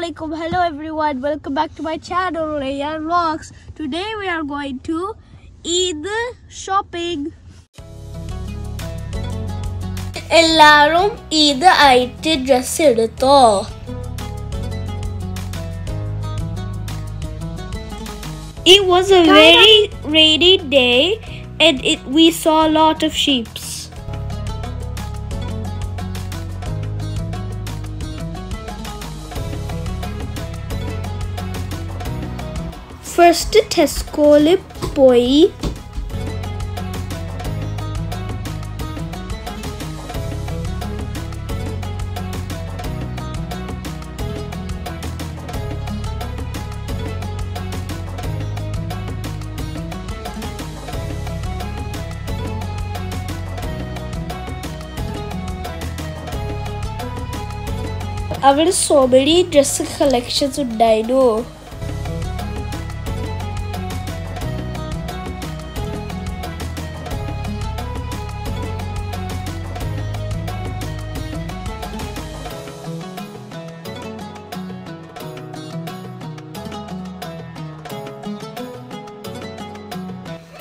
Assalamualaikum. Hello everyone. Welcome back to my channel Rayyan's Vlogs. Today we are going to Eid shopping. എല്ലാരും ഈദ് ആയിട്ട് dress all. It was a very rainy day and it, we saw a lot of sheep. First ടെസ്കോയിൽ പോയി അവിടെ so many dress collections ഉണ്ടായിരുന്നു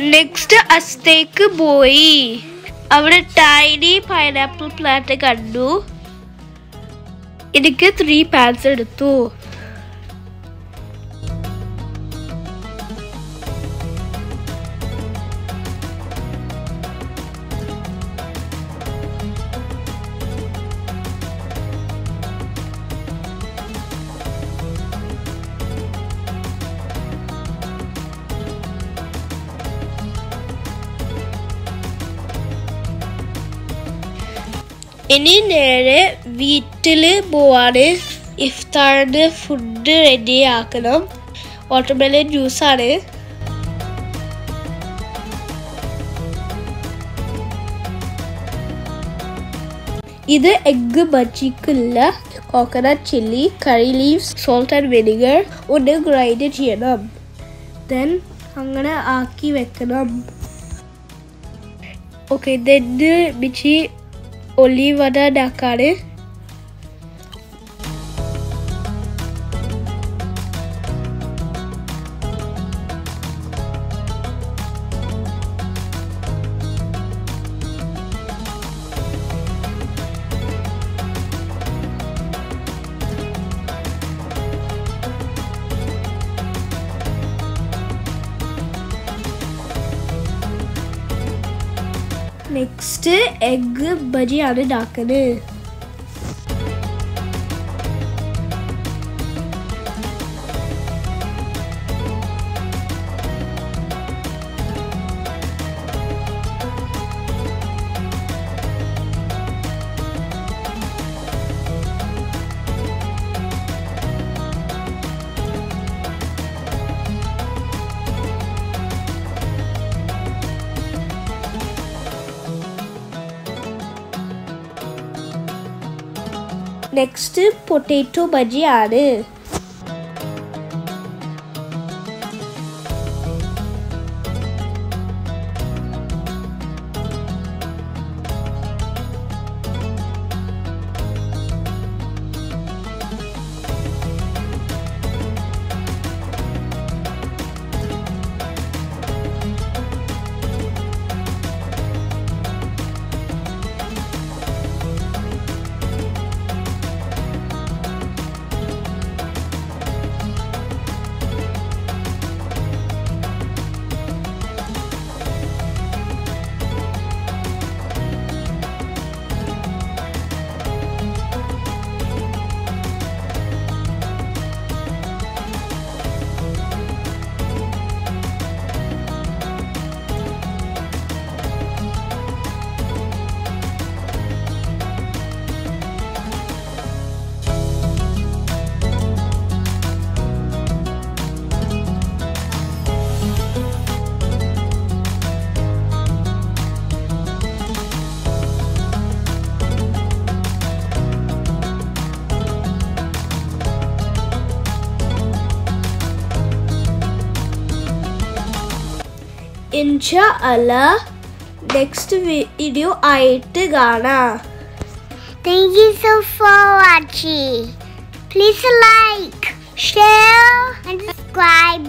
next അസ്തേക്ക് പോയി. അവിടെ tiny pineapple plant കണ്ടു. എനിക്ക് ത്രീ പാൻസ് എടുത്തു. ഇനി നേരെ വീട്ടിൽ പോവാണ്. ഇഫ്താറിന് ഫുഡ് റെഡി ആക്കണം. വാട്ടർമെലൻ ജ്യൂസാണ് ഇത് egg ബജിക്കുള്ള coconut chilli curry leaves salt and vinegar ഒന്ന് ഗ്രൈൻഡ് ചെയ്യണം. ദെൻ അങ്ങനെ ആക്കി വെക്കണം. ഓക്കെ ദെന്ന് മിച്ചി Olivada Dakare next egg bajji ஆனது ஆக்குது நெக்ஸ்ட்டு பொட்டேட்டோ பஜ்ஜி ஆடு ഇൻഷാ അല്ല നെക്സ്റ്റ് വീഡിയോ ആയിട്ട് കാണാം Thank you so for watching. Please like, share, and subscribe.